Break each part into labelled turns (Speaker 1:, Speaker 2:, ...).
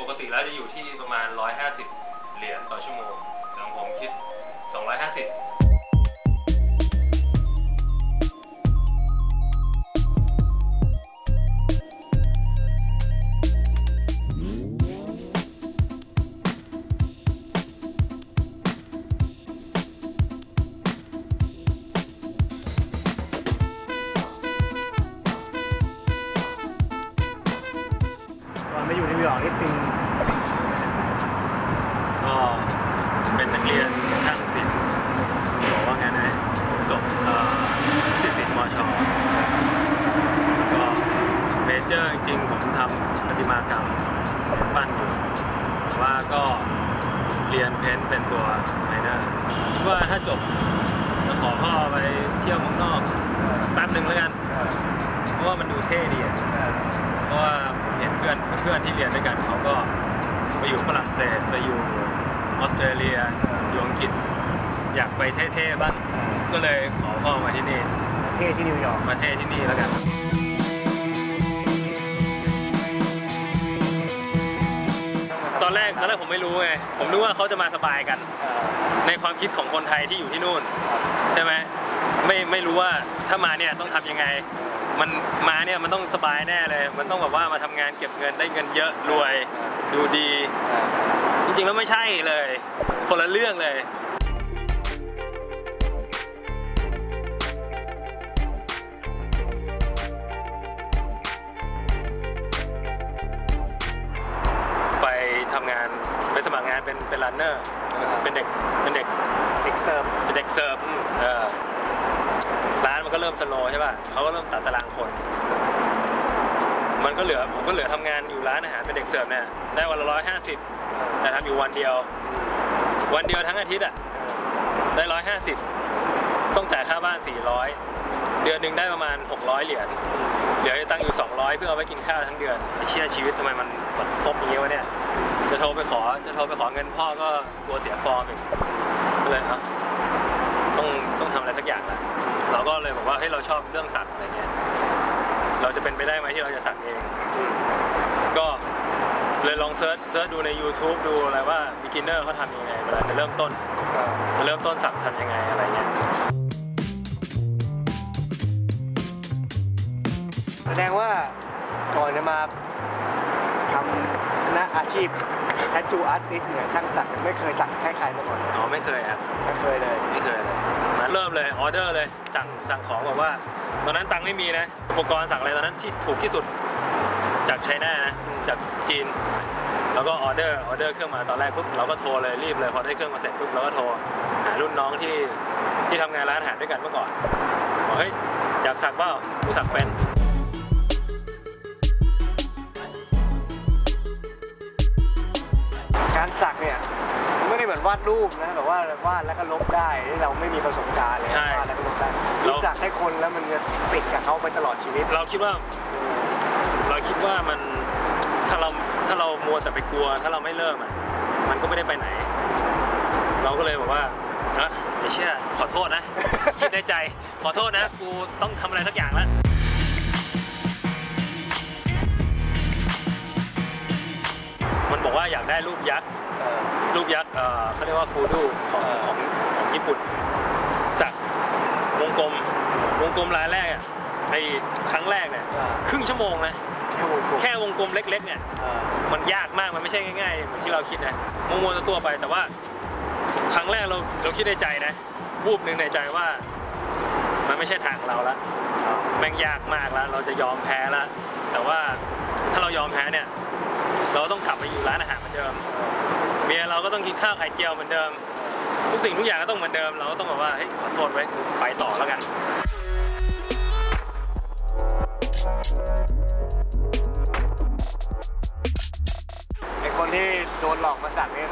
Speaker 1: ปกติแล้วจะอยู่ที่ประมาณ 150 เหรียญต่อชั่วโมงแต่ของผมคิด 250 เป็นนักเรียนช่างศิลป์บอกว่าไงนะจบวิจิตรศิลป์มชก็ major จริงๆผมทำประติมากรรมปั้นอยู่แต่ว่าก็เรียน paint เป็นตัว minor คิดว่าถ้าจบจะขอพ่อไปเที่ยวเมืองนอกแป๊บหนึ่งแล้วกัน เพราะว่ามันดูเท่ดีอะเพราะว่าผมเห็นเพื่อนเพื่อนที่เรียนด้วยกันเขาก็ไปอยู่ฝรั่งเศสไปอยู่ ออสเตรเลียอยู่อังกฤษอยากไปเท่ๆบ้างก็เลยขอพ่อมาที่นี่
Speaker 2: เท่ที่นิวยอร์ก
Speaker 1: มาเท่ที่นี่แล้วกันตอนแรกตอนแรกผมไม่รู้ไงผมนึกว่าเขาจะมาสบายกัน ในความคิดของคนไทยที่อยู่ที่นู่นใช่ไหมไม่ไม่รู้ว่าถ้ามาเนี่ยต้องทำยังไง มันมาเนี่ยมันต้องสบายแน่เลย มันต้องแบบว่ามาทำงานเก็บเงินได้เงินเยอะรวยดูดีจ ริงๆแล้วไม่ใช่เลย คนละเรื่องเลยไปทำงานไปสมัครงานเป็นเป็นรันเนอร์เป็นเด็กเป็นเด็ก
Speaker 2: เด็กเซิร์ฟ
Speaker 1: เป็นเด็กเสิร์ฟเออร้านมันก็เริ่มสโลว์ใช่ป่ะเขาก็เริ่มตัดตารางคน มันก็เหลือผมก็เหลือทำงานอยู่ร้านอาหารเป็นเด็กเสิร์ฟเนี่ยได้วันละร้อยห้าสิบ แต่ทำอยู่วันเดียว วันเดียวทั้งอาทิตย์อะได้ร้อยห้าสิบต้องจ่ายค่าบ้านสี่ร้อยเดือนหนึ่งได้ประมาณหกร้อยเหรียญเหลือตั้งอยู่สองร้อยเพื่อเอาไว้กินข้าวทั้งเดือนไอ้เชี่ยชีวิตทำไมมันบัดซบอย่างเงี้ยวะเนี่ย จะโทรไปขอ จะโทรไปขอเงินพ่อก็กลัวเสียฟอร์มอีกก็เลยเอะต้องต้องทำอะไรสักอย่างละเราก็เลยบอกว่าเฮ้ยเราชอบเรื่องสักอะไรเงี้ย เราจะเป็นไปได้ไหมที่เราจะสักเอง ก็ เลยลอง search search ดูใน YouTube ดูอะไรว่า beginner เขาทำยังไงเวลาจะเริ่มต้นจะเริ่มต้นสักทำยังไงอะไรเงี้ย
Speaker 2: แสดงว่าก่อนจะมาทำนะอาชีพ tattoo artist เนี่ยช่างสักไม่เคยสักให้ใครมาก่อน
Speaker 1: อ๋อไม่เคยครับ
Speaker 2: ไม่เคยเลย
Speaker 1: ไม่เคยเลยมาเริ่มเลยออเดอร์เลยสั่งสั่งของบอกว่า ตอนนั้นตังค์ไม่มีนะอุปกรณ์สั่งอะไรตอนนั้นที่ถูกที่สุดจากไชน่านะ จากจีน แล้วก็ออเดอร์ออเดอร์เครื่องมาตอนแรกปุ๊บเราก็โทรเลยรีบเลยพอได้เครื่องมาเสร็จปุ๊บเราก็โทรหารุ่นน้องที่ที่ทำงานร้านอาหารด้วยกันเมื่อก่อนบอกเฮ้ยอยากสักเปล่ากูสักเป็น
Speaker 2: การสักเนี่ยมันไม่ได้เหมือนวาดรูปนะแบบว่าวาดแล้วก็ลบได้ที่เราไม่มีประสบการณ์เลย
Speaker 1: ใช่
Speaker 2: วาดแล้วก็ลบได้
Speaker 1: เรา
Speaker 2: ที่สักให้คนแล้วมันจะติดกับเขาไปตลอดชีวิต
Speaker 1: เราคิดว่า เราคิดว่ามัน แต่ไปกลัวถ้าเราไม่เริ่มอะมันก็ไม่ได้ไปไหน เราก็เลยบอกว่าเออไอ้เชี่ยขอโทษนะ คิดในใจ ขอโทษนะ กูต้องทำอะไรสักอย่างแล้วมันบอกว่าอยากได้รูปยักษ์
Speaker 2: เออ
Speaker 1: รูปยักษ์เอ่อเขาเรียกว่าฟูดูของ
Speaker 2: เออ
Speaker 1: ของของญี่ปุ่น สักวงกลมวงกลมรายแรกอะไอ้ครั้งแรกเนี่ย
Speaker 2: อ่า
Speaker 1: ครึ่งชั่วโมงนะ
Speaker 2: แค่วงกลม
Speaker 1: แค่วงกลมเล็ก ๆ เนี่ย
Speaker 2: เออ
Speaker 1: มันยากมากมันไม่ใช่ง่ายๆเหมือนที่เราคิดนะมัวๆตัวๆไปแต่ว่า ครั้งแรกเราเราคิดในใจนะวูบหนึ่งในใจว่า มันไม่ใช่ทางเราละแม่งยากมากแล้ว เราจะยอมแพ้แล้วแต่ว่าถ้าเรายอมแพ้เนี่ย เราต้องกลับไปอยู่ร้านอาหารเหมือนเดิมเมียเราก็ต้องกินข้าวไข่เจียวเหมือนเดิมทุกสิ่งทุกอย่างก็ต้องเหมือนเดิม เราก็ต้องแบบว่าเฮ้ยขอโทษไว้ยไปต่อแล้วกัน
Speaker 2: คนที่โดนหลอกมาสักเนี่ย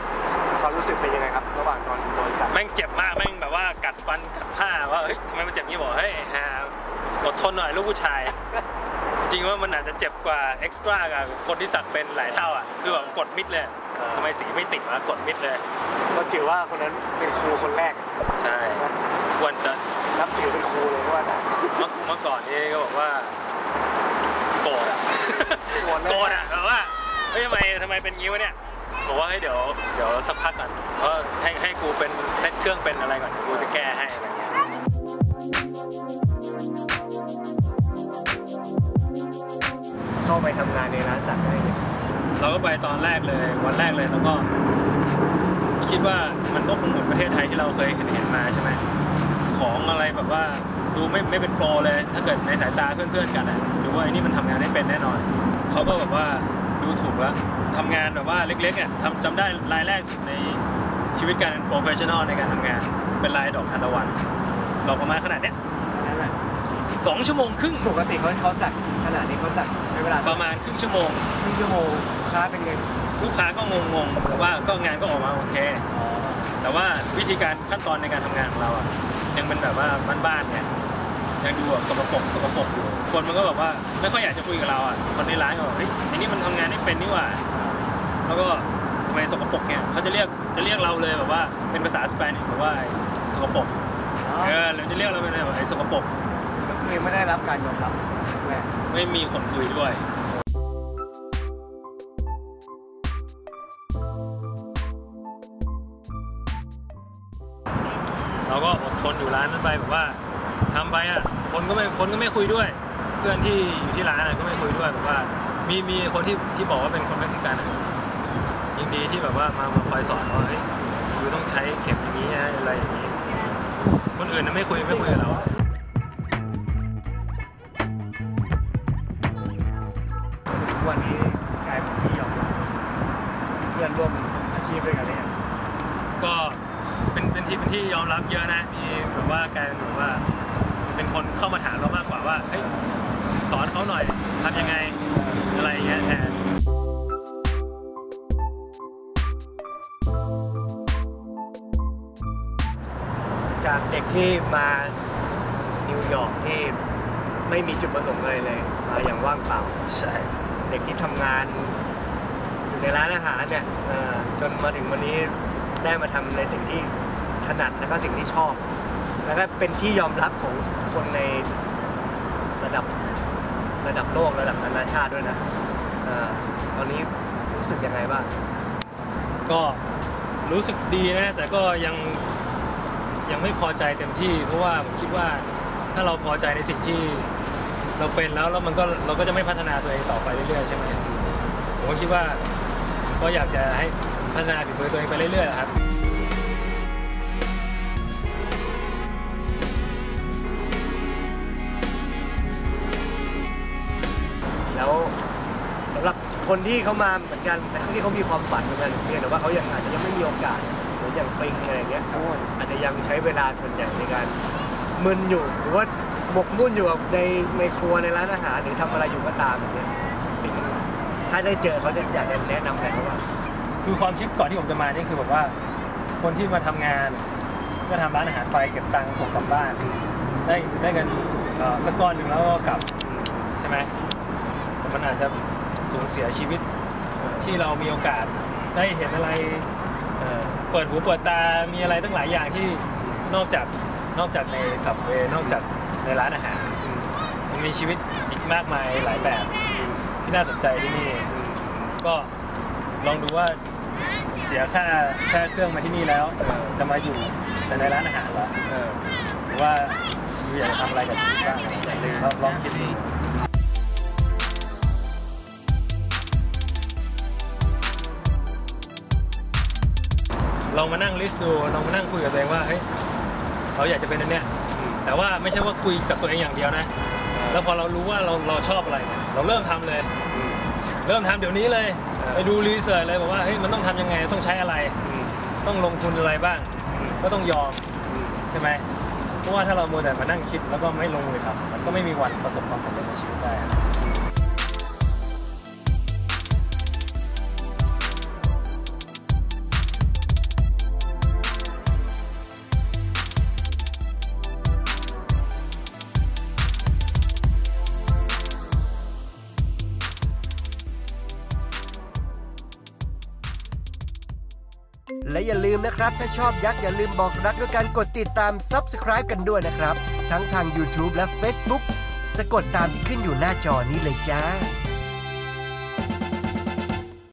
Speaker 2: เขารู้สึกเป็นยังไงครับ ระหว่างตอนโดนสัก
Speaker 1: แม่งเจ็บมากแม่งแบบว่ากัดฟันกัดผ้าว่าเฮ้ยทำไมมันเจ็บงี้บอกเฮ้ยฮาอดทนหน่อยลูกผู้ชาย จริงๆว่ามันอาจจะเจ็บกว่าเอ็กซ์ตร้ากับคนที่สักเป็นหลายเท่าอะคือแบบกดมิดเลยทำไมสีไม่ติดวะกดมิดเลย
Speaker 2: ก็ถือว่าคนนั้นเป็นครูคนแรก
Speaker 1: ใช่วันเด
Speaker 2: นับถือเป็นครูเลยว่านะ
Speaker 1: เมื่อเมื่อก่อนนี่ก็บอกว่าโกรธอะ
Speaker 2: โกรธเลย
Speaker 1: โกรธอะแบบว่า ฮ้ยทำไมทำไมเป็นงี้วะเนี่ยบอกว่าให้ยเดี๋ยวเดี๋ยวสักพักก่อนเพราะให้ให้กูเป็นเซ็ตเครื่องเป็นอะไรก่อนเดี๋ยวกูจะแก้ให้อะไรเงี้ย
Speaker 2: เข้าไปทำงานในร้านสักได้เนี่ย
Speaker 1: เราก็ไปตอนแรกเลยวันแรกเลยแล้วก็ คิดว่ามันก็คงเหมือนประเทศไทยที่เราเคยเห็นเห็นมาใช่ไหมของอะไรแบบว่าดูไม่ไม่เป็นโปรเลย ถ้าเกิดในสายตาเพื่อนๆกันอะดูว่าไอ้นี่มันทำงานได้เป็นแน่นอนเขาก็แบบว่า ดูถูกแล้วทำงานแบบว่าเล็กๆอะทำจำได้รายแรกสุดในชีวิตการ professional ในการทำงาน เป็นลายดอกทานตะวันดอกประมาณขนาดเนี้ย
Speaker 2: นั่นแหละ
Speaker 1: สองชั่วโมงครึ่ง
Speaker 2: ปกติเขาเขาสักขนาดนี้เขาสักใช้เวลา
Speaker 1: ประมาณครึ่งชั่วโมง
Speaker 2: ครึ่งชั่วโมงลูกค้าเป็นไง
Speaker 1: ลูกค้าก็งงๆว่าก็งานก็ออกมาโอเค
Speaker 2: อ๋อ
Speaker 1: แต่ว่าวิธีการขั้นตอนในการทำงานของเราอะยังเป็นแบบว่าบ้านๆไง ยังดูแบบสกปรกสกปรกอยู่คนมันก็แบบว่าไม่ค่อยอยากจะคุยกับเราอะคนในร้านก็บอกเฮ้ยไอ้นี่มันทำงานได้เป็นนี่หว่า แล้วก็ทำไมสกปรกเนี่ยเขาจะเรียกจะเรียกเราเลยแบบว่าเป็นภาษาสเปนิชแบบว่าไอ้สกปรกเออหรือจะเรียกเราเป็นอะไรแบบไอ้สกปรก
Speaker 2: ก็คือไม่ได้รับการยอมรับแม่
Speaker 1: ไม่มีคนคุยด้วยเราก็อดทนอยู่ร้านนั้นไปแบบว่า ทำไปอะคนก็ไม่คนก็ไม่คุยด้วย เพื่อนที่อยู่ที่ร้านอะก็ไม่คุยด้วยแบบว่ามีมีคนที่ที่บอกว่าเป็นคนเม็กซิกันอะยังดีที่แบบว่ามามาคอยสอนว่าเฮ้ยคือต้องใช้เข็มอย่างนี้นะอะไรอย่างนี้ คนอื่นน่ะไม่คุยไม่คุยกับเรา
Speaker 2: ทุกวันนี้กลายเป็นที่ยอมรับเพื่อนร่วมอาชีพด้วยกันเนี่ย
Speaker 1: ก็เป็นเป็นที่เป็นที่ยอมรับเยอะนะมีแบบว่ากลายเป็นแบบว่า เป็นคนเข้ามาถามเรามากกว่าว่าสอนเขาหน่อยทำยังไงอะไรอย่างเงี้ยแทน
Speaker 2: จากเด็กที่มานิวยอร์กที่ไม่มีจุดประสงค์เลยเลยมาอย่างว่างเปล่า
Speaker 1: ใช่
Speaker 2: เด็กที่ทำงานอยู่ในร้านอาหารเนี่ยจนมาถึงวันนี้ได้มาทำในสิ่งที่ถนัดแล้วก็สิ่งที่ชอบ แล้วก็เป็นที่ยอมรับของ คนในระดับระดับโลกระดับนานาชาติด้วยนะอ่อตอนนี้รู้สึกยังไงบ้าง
Speaker 1: ก็รู้สึกดีนะแต่ก็ยังยังไม่พอใจเต็มที่ เพราะว่าผมคิดว่าถ้าเราพอใจในสิ่งที่เราเป็นแล้วแล้วมันก็เราก็จะไม่พัฒนาตัวเองต่อไปเรื่อยๆใช่ไหมผมก็คิดว่าก็อยากจะให้พัฒนาฝีมือตัวเองไปเรื่อยๆครับ
Speaker 2: คนที่เขามาเหมือนกันแต่ที่เขามีความฝันเหมือนกันเพียงแต่ว่าเขายังอาจจะยังไม่มีโอกาสเหมือนอย่างปิงอะไรอย่างเงี้ยอาจจะยังใช้เวลาส่วนใหญ่ในการมึนอยู่หรือว่าหมกมุ่นอยู่กับในในครัวในร้านอาหารหรือทำอะไรอยู่ก็ตามอย่างเงี้ยปิงถ้าได้เจอเขาจะอยากจะแนะนำอะไรเขาว่า
Speaker 1: คือความคิดก่อนที่ผมจะมานี่คือแบบว่า คนที่มาทำงาน ก็ทำร้านอาหารไปเก็บตังค์ส่งกลับบ้าน ได้ได้เงินเอ่อสักก้อนหนึ่งแล้วก็กลับใช่ไหมแต่มันอาจจะ สูญเสียชีวิตที่เรามีโอกาสได้เห็นอะไรเเปิดหูเปิดตา มีอะไรตั้งหลายอย่างที่นอกจากนอกจากในสับเวนอกจากในร้านอาหารมันมีชีวิตอีกมากมายหลายแบบที่น่าสนใจที่นี่ ก็ลองดูว่าเสียค่าค่าเครื่องมาที่นี่แล้วจะมาอยู่แต่ในร้านอาหารเหรอ
Speaker 2: เออ
Speaker 1: หรือว่าอยากทำอะไรกับชีวิตบ้างลองคิดดู ลองมานั่ง list ดูลองมานั่งคุยกับตัวเองว่าเฮ้ยเราอยากจะเป็นอันเนี้ยแต่ว่าไม่ใช่ว่าคุยกับตัวเองอย่างเดียวนะ แล้วพอเรารู้ว่าเราเราชอบอะไร เราเริ่มทำเลย เริ่มทำเดี๋ยวนี้เลย ไปดู research เลยบอกว่าเฮ้ยมันต้องทำยังไงต้องใช้อะไร ต้องลงทุนอะไรบ้าง ก็ต้องยอมใช่ไหมเพราะว่าถ้าเรามัวแต่มานั่งคิดแล้วก็ไม่ลงมือทำมันก็ไม่มีวันประสบความสำเร็จในชีวิตได้
Speaker 2: และอย่าลืมนะครับ ถ้าชอบยักษ์อย่าลืมบอกรักด้วยการกดติดตาม Subscribe กันด้วยนะครับ ทั้งทาง YouTube และ Facebook สะกดตามที่ขึ้นอยู่หน้าจอนี้เลยจ้า